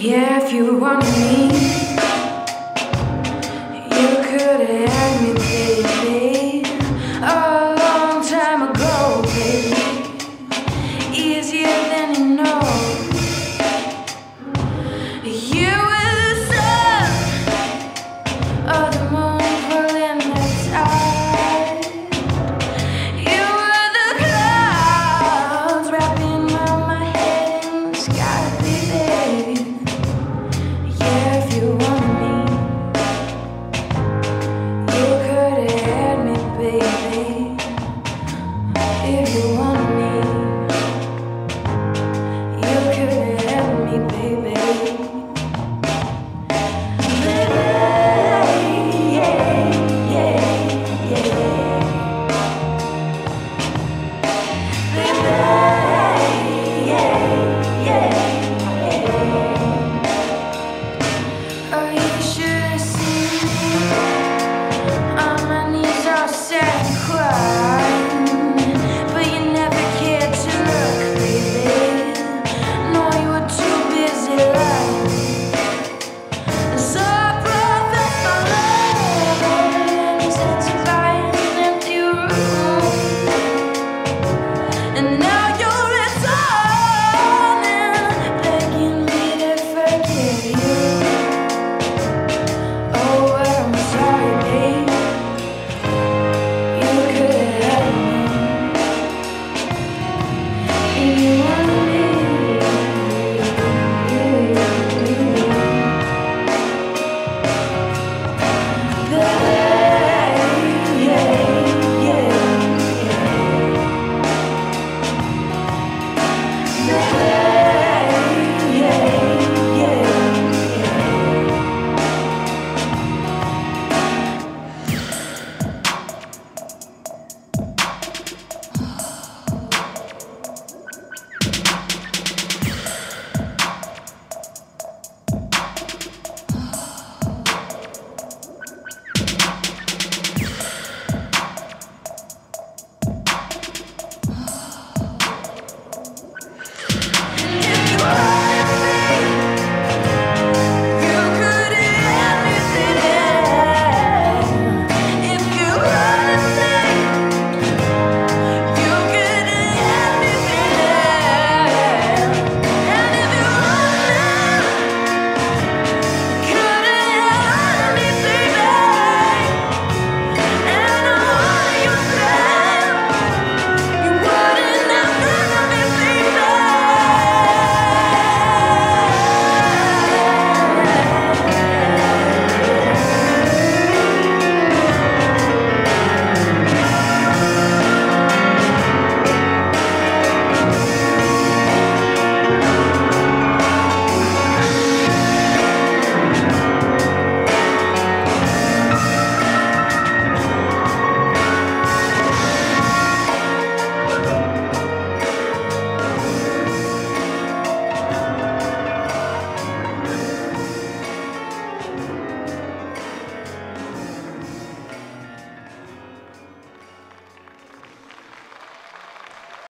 Yeah, if you want me, all